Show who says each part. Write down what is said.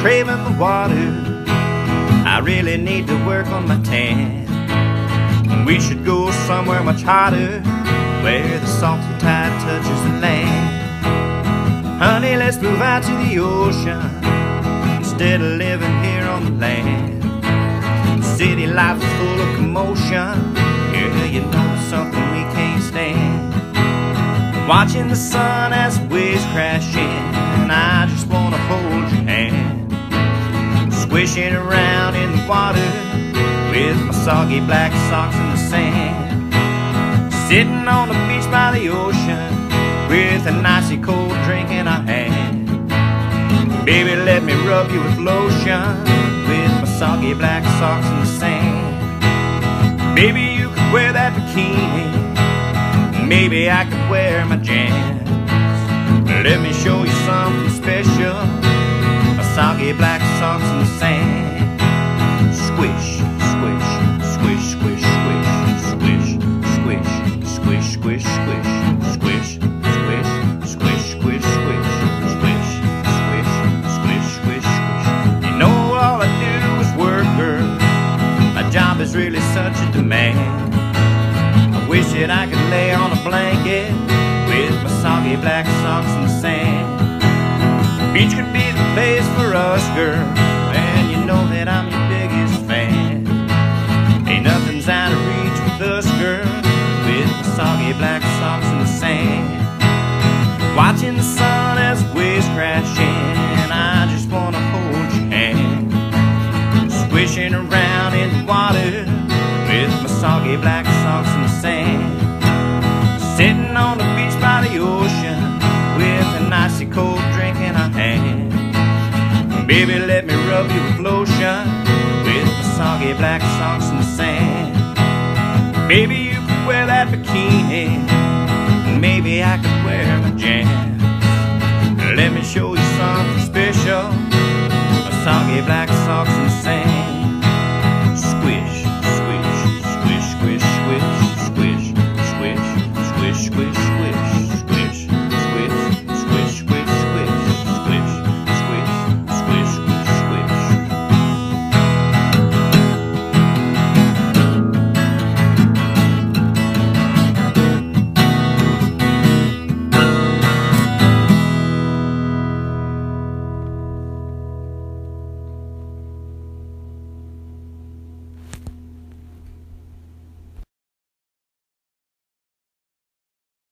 Speaker 1: craving the water. I really need to work on my tan. We should go somewhere much hotter, where the salty tide touches the land. Honey, let's move out to the ocean instead of living here on the land. City life is full of commotion. Yeah, you know something we can't stand. Watching the sun as waves crash in, and I just hand. Swishing around in the water with my soggy black socks in the sand. Sitting on the beach by the ocean with an icy cold drink in our hand. Baby, let me rub you with lotion with my soggy black socks in the sand. Baby, you could wear that bikini. Maybe I could wear my jams. Let me show you something special. Soggy black socks the sand. Squish, squish, squish, squish, squish, squish, squish, squish, squish, squish, squish, squish, squish, squish, squish, squish, squish, squish, squish, squish. You know all I do is work, girl. My job is really such a demand. I wish that I could lay on a blanket with my soggy black socks the sand. Beach could be us, girl, and you know that I'm your biggest fan. Ain't nothing's out of reach with us, girl, with my soggy black socks in the sand. Watching the sun as waves crash in, I just wanna hold your hand. Squishing around in the water with my soggy black socks in the sand. Sitting on the beach by the ocean with an icy cold drink. Baby, let me rub you with lotion with my soggy black socks in the sand. Baby, you could wear that bikini. Maybe I could wear my jams.